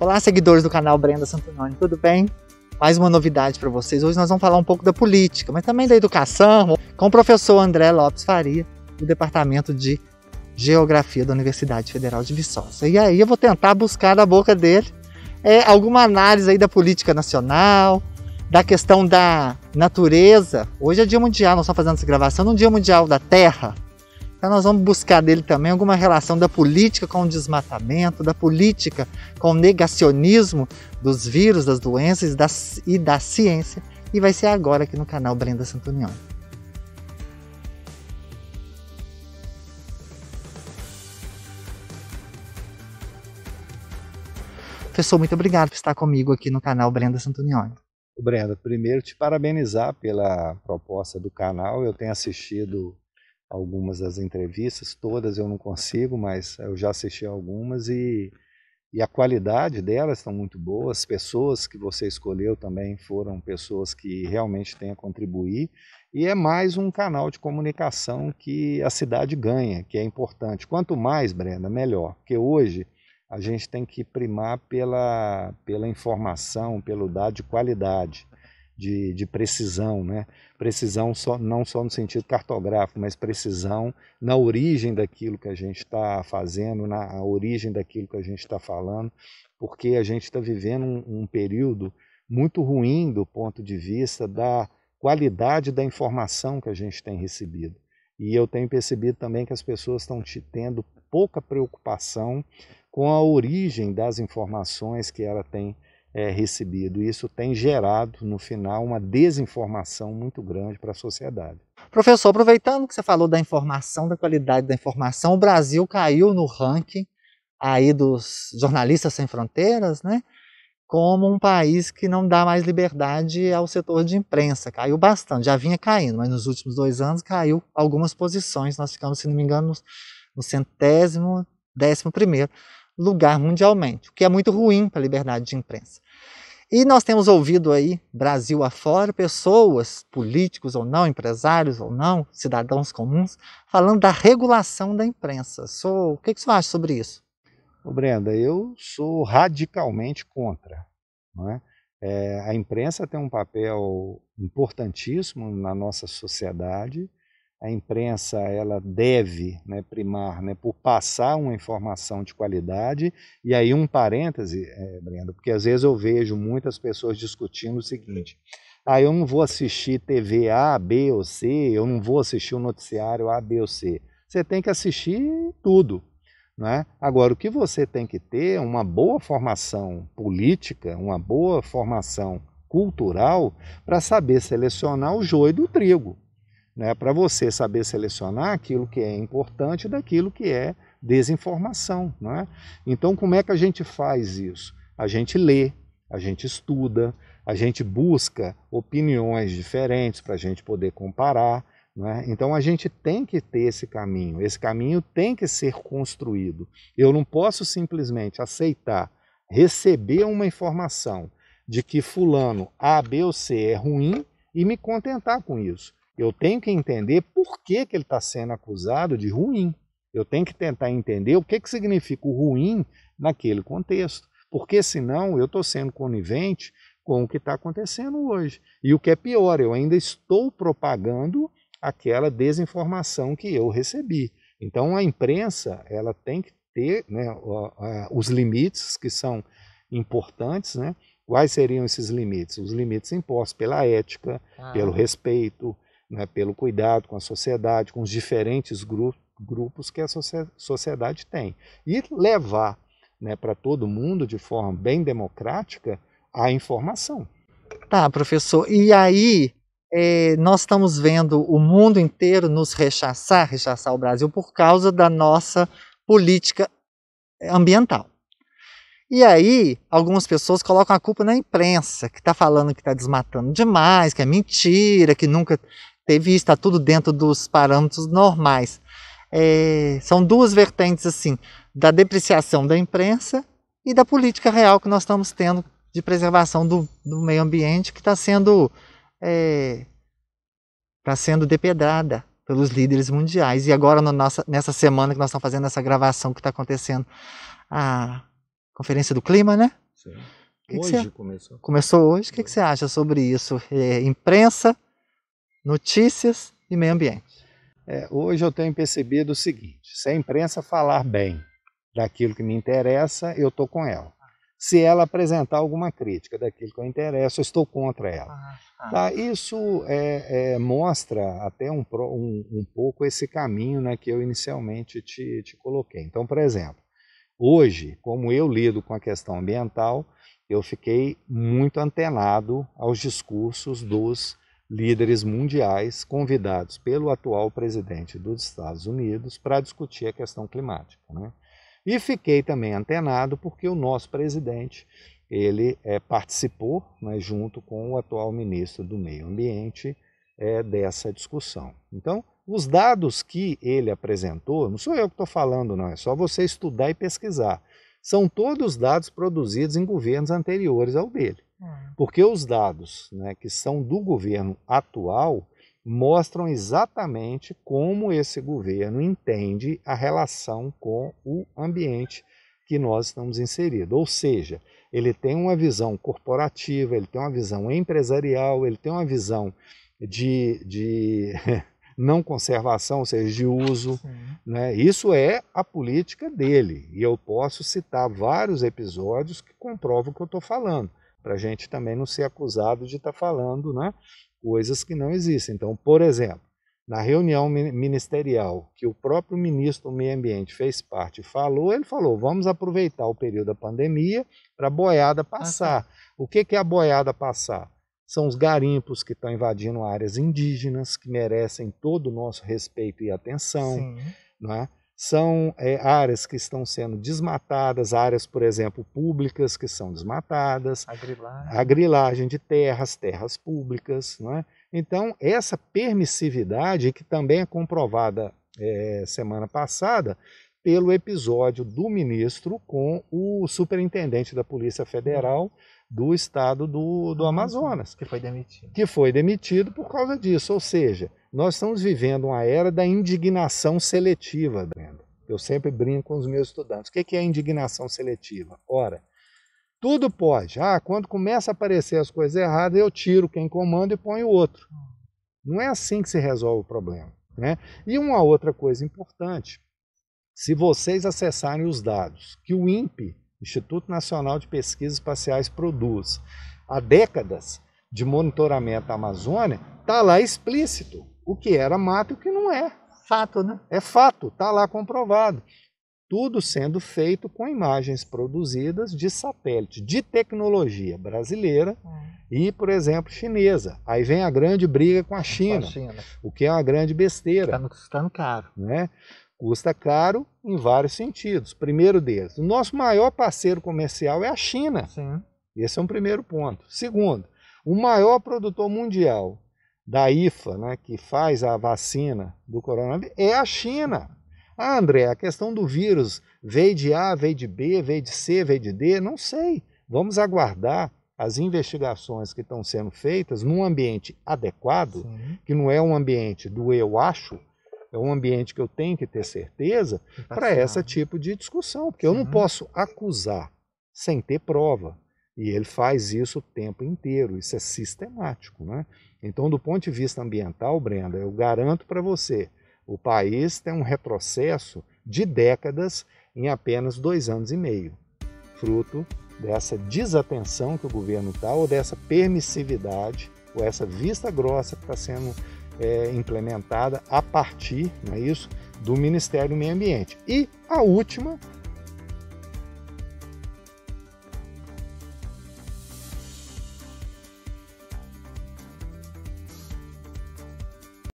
Olá, seguidores do canal Brenda Santononi, tudo bem? Mais uma novidade para vocês. Hoje nós vamos falar um pouco da política, mas também da educação, com o professor André Lopes Faria, do Departamento de Geografia da Universidade Federal de Viçosa. E aí eu vou tentar buscar da boca dele é, alguma análise aí da política nacional, da questão da natureza. Hoje é Dia Mundial, nós estamos fazendo essa gravação no Dia Mundial da Terra. Então nós vamos buscar dele também alguma relação da política com o desmatamento, da política com o negacionismo dos vírus, das doenças e da, e da ciência. E vai ser agora aqui no canal Brenda Santonioni. Professor, muito obrigado por estar comigo aqui no canal Brenda Santonioni. Brenda, primeiro te parabenizar pela proposta do canal. Eu tenho assistido algumas das entrevistas, todas eu não consigo, mas eu já assisti algumas e, e a qualidade delas estão muito boas. As pessoas que você escolheu também foram pessoas que realmente têm a contribuir. E é mais um canal de comunicação que a cidade ganha, que é importante. Quanto mais, Brenda, melhor. Porque hoje a gente tem que primar pela, pela informação, pelo dado de qualidade de, de precisão, né? precisão só, não só no sentido cartográfico, mas precisão na origem daquilo que a gente está fazendo, na origem daquilo que a gente está falando, porque a gente está vivendo um, um período muito ruim do ponto de vista da qualidade da informação que a gente tem recebido. E eu tenho percebido também que as pessoas estão tendo pouca preocupação com a origem das informações que ela tem é, recebido. Isso tem gerado, no final, uma desinformação muito grande para a sociedade. Professor, aproveitando que você falou da informação, da qualidade da informação, o Brasil caiu no ranking aí dos jornalistas sem fronteiras, né? Como um país que não dá mais liberdade ao setor de imprensa. Caiu bastante, já vinha caindo, mas nos últimos dois anos caiu algumas posições. Nós ficamos, se não me engano, no centésimo, décimo primeiro lugar mundialmente, o que é muito ruim para a liberdade de imprensa. E nós temos ouvido aí, Brasil afora, pessoas, políticos ou não, empresários ou não, cidadãos comuns, falando da regulação da imprensa. So, o que, que você acha sobre isso? Ô Brenda, eu sou radicalmente contra. Não é? É, a imprensa tem um papel importantíssimo na nossa sociedade, a imprensa ela deve né, primar né, por passar uma informação de qualidade. E aí um parêntese, é, Brenda, porque às vezes eu vejo muitas pessoas discutindo o seguinte: ah, eu não vou assistir TV A, B ou C, eu não vou assistir o noticiário A, B ou C. Você tem que assistir tudo. Né? Agora, o que você tem que ter é uma boa formação política, uma boa formação cultural para saber selecionar o joio do trigo né, para você saber selecionar aquilo que é importante daquilo que é desinformação. Né? Então, como é que a gente faz isso? A gente lê, a gente estuda, a gente busca opiniões diferentes para a gente poder comparar. Né? Então, a gente tem que ter esse caminho, esse caminho tem que ser construído. Eu não posso simplesmente aceitar, receber uma informação de que Fulano A, B ou C é ruim e me contentar com isso. Eu tenho que entender por que, que ele está sendo acusado de ruim. Eu tenho que tentar entender o que, que significa o ruim naquele contexto. Porque senão eu estou sendo conivente com o que está acontecendo hoje. E o que é pior, eu ainda estou propagando aquela desinformação que eu recebi. Então a imprensa ela tem que ter né, os limites que são importantes. Né? Quais seriam esses limites? Os limites impostos pela ética, ah. pelo respeito, né, pelo cuidado com a sociedade, com os diferentes gru grupos que a sociedade tem. E levar né, para todo mundo, de forma bem democrática, a informação. Tá, professor. E aí, é, nós estamos vendo o mundo inteiro nos rechaçar, rechaçar o Brasil, por causa da nossa política ambiental. E aí, algumas pessoas colocam a culpa na imprensa, que está falando que está desmatando demais, que é mentira, que nunca teve está tudo dentro dos parâmetros normais. É, são duas vertentes assim, da depreciação da imprensa e da política real que nós estamos tendo de preservação do, do meio ambiente que está sendo é, tá sendo depedrada pelos líderes mundiais. E agora, nossa, nessa semana que nós estamos fazendo essa gravação que está acontecendo, a Conferência do Clima, né? Sim. Que hoje que você... começou. Começou hoje. O que, que você acha sobre isso? É, imprensa, notícias e meio ambiente. É, hoje eu tenho percebido o seguinte: se a imprensa falar bem daquilo que me interessa, eu estou com ela. Se ela apresentar alguma crítica daquilo que eu interesso, eu estou contra ela. Ah, ah. Tá? Isso é, é, mostra até um, um, um, pouco esse caminho né, que eu inicialmente te, te coloquei. Então, por exemplo, hoje, como eu lido com a questão ambiental, eu fiquei muito antenado aos discursos dos líderes mundiais convidados pelo atual presidente dos Estados Unidos para discutir a questão climática. Né? E fiquei também antenado porque o nosso presidente ele é, participou, né, junto com o atual ministro do Meio Ambiente, é, dessa discussão. Então, os dados que ele apresentou, não sou eu que estou falando, não, é só você estudar e pesquisar. São todos dados produzidos em governos anteriores ao dele. Hum. Porque os dados né, que são do governo atual mostram exatamente como esse governo entende a relação com o ambiente que nós estamos inseridos. Ou seja, ele tem uma visão corporativa, ele tem uma visão empresarial, ele tem uma visão de, de não conservação, ou seja, de uso. Né? Isso é a política dele. E eu posso citar vários episódios que comprovam o que eu estou falando, para a gente também não ser acusado de estar tá falando né, coisas que não existem. Então, por exemplo, na reunião ministerial que o próprio ministro do Meio Ambiente fez parte falou, ele falou: vamos aproveitar o período da pandemia para a boiada passar. Ah, tá. O que, que é a boiada passar? São os garimpos que estão invadindo áreas indígenas, que merecem todo o nosso respeito e atenção. Sim. Não é? São é, áreas que estão sendo desmatadas, áreas, por exemplo, públicas que são desmatadas, a grilagem, a grilagem de terras, terras públicas. É? Então, essa permissividade, que também é comprovada é, semana passada, pelo episódio do ministro com o superintendente da Polícia Federal do estado do, do Amazonas. Que foi demitido. Que foi demitido por causa disso. Ou seja, nós estamos vivendo uma era da indignação seletiva, Brenda. Eu sempre brinco com os meus estudantes. O que é indignação seletiva? Ora, tudo pode. Ah, quando começa a aparecer as coisas erradas, eu tiro quem comanda e ponho outro. Não é assim que se resolve o problema. Né? E uma outra coisa importante: se vocês acessarem os dados que o INPE, Instituto Nacional de Pesquisas Espaciais, produz há décadas de monitoramento da Amazônia, está lá explícito o que era mato e o que não é. Fato, né? É fato, está lá comprovado tudo sendo feito com imagens produzidas de satélite, de tecnologia brasileira é. e, por exemplo, chinesa. Aí vem a grande briga com a China, com a China. o que é uma grande besteira. Está custando caro. Né? Custa caro em vários sentidos. Primeiro deles, o nosso maior parceiro comercial é a China. Sim. Esse é um primeiro ponto. Segundo, o maior produtor mundial da IFA, né, que faz a vacina do coronavírus, é a China. Ah, André, a questão do vírus veio de A, veio de B, veio de C, veio de D, não sei. Vamos aguardar as investigações que estão sendo feitas num ambiente adequado, Sim. que não é um ambiente do eu acho, é um ambiente que eu tenho que ter certeza para esse tipo de discussão, porque Sim. eu não posso acusar sem ter prova. E ele faz isso o tempo inteiro, isso é sistemático. Né? Então, do ponto de vista ambiental, Brenda, eu garanto para você, o país tem um retrocesso de décadas em apenas dois anos e meio, fruto dessa desatenção que o governo está, ou dessa permissividade, ou essa vista grossa que está sendo é, implementada a partir, não é isso, do Ministério do Meio Ambiente. E a última